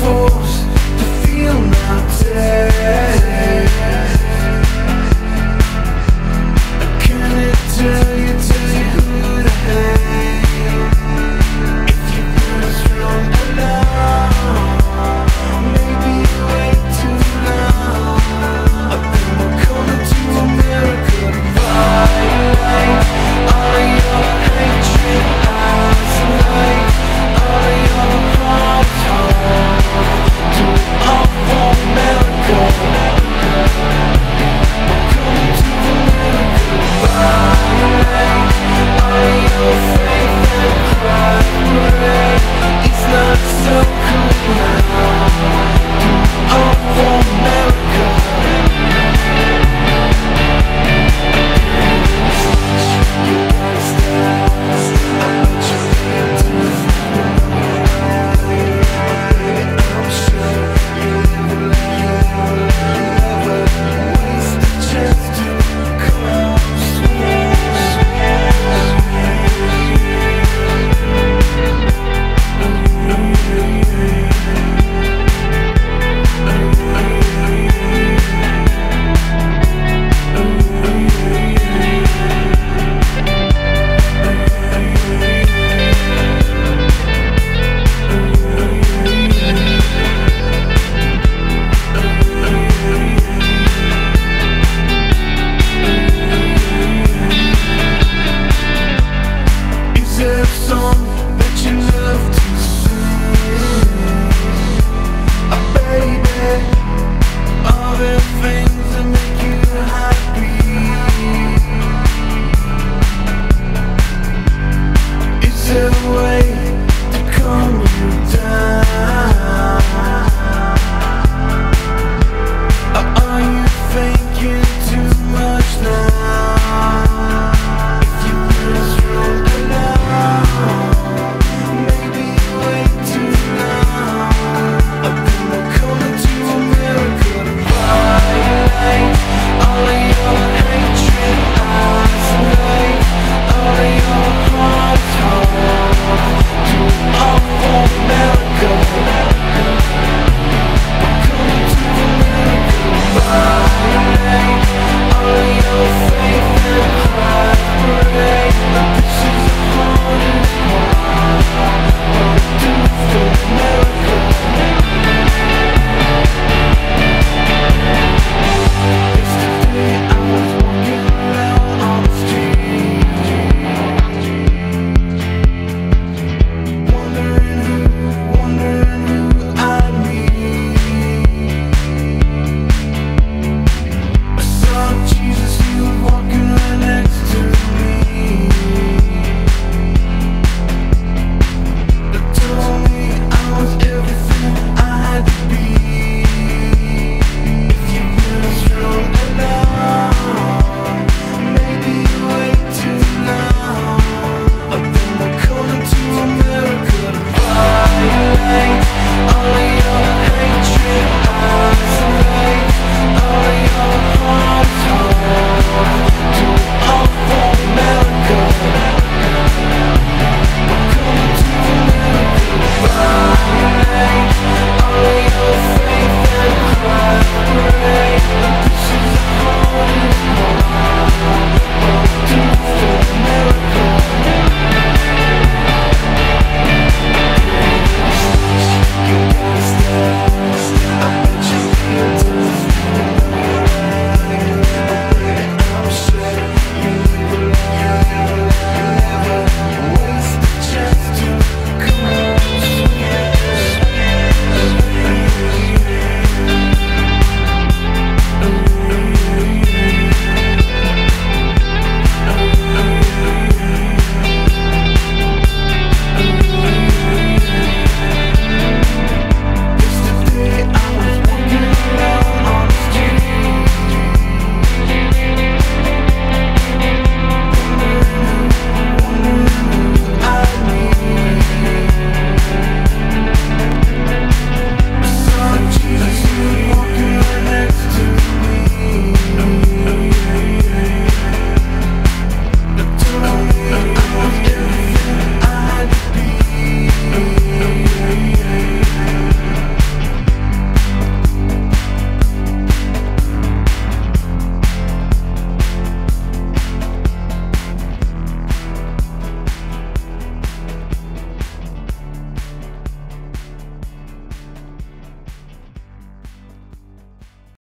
fool